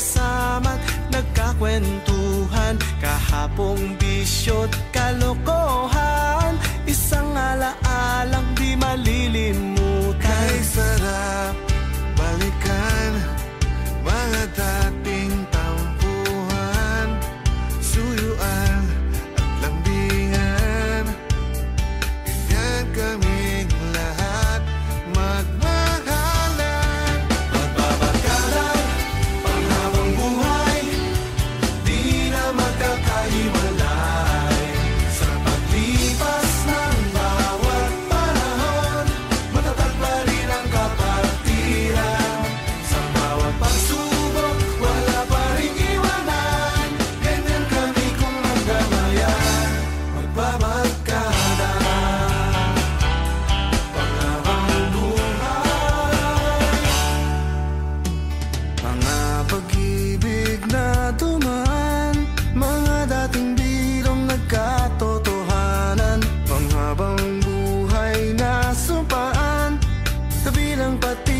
kasama Nagkakwentuhan kahapong bisyot kalokohan empatía.